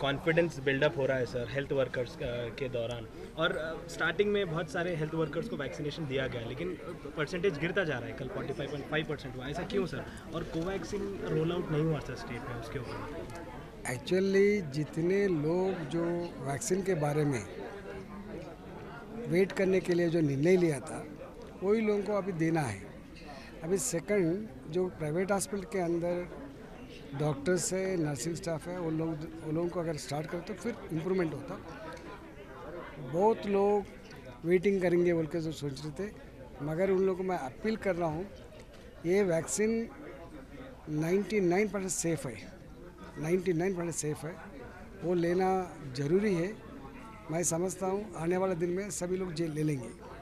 Confidence buildup हो रहा है सर हेल्थ वर्कर्स के दौरान। और स्टार्टिंग में बहुत सारे हेल्थ वर्कर्स को वैक्सीनेशन दिया गया, लेकिन परसेंटेज गिरता जा रहा है, कल 45.5 परसेंट हुआ। ऐसा क्यों सर और कोवैक्सीन रोल आउट नहीं हुआ सर स्टेट में, उसके ऊपर? एक्चुअली जितने लोग जो वैक्सीन के बारे में वेट करने के लिए जो निर्णय लिया था, वही लोगों को अभी देना है। अभी सेकंड जो प्राइवेट हॉस्पिटल के अंदर डॉक्टर्स है नर्सिंग स्टाफ है, उन लोग, उन लोगों को अगर स्टार्ट करें तो फिर इम्प्रूवमेंट होता। बहुत लोग वेटिंग करेंगे बोल के जो सोच रहे थे, मगर उन लोगों को मैं अपील कर रहा हूँ, ये वैक्सीन 99 परसेंट सेफ़ है। 99 परसेंट सेफ़ है। वो लेना ज़रूरी है। मैं समझता हूँ, आने वाले दिन में सभी लोग जे ले लेंगे।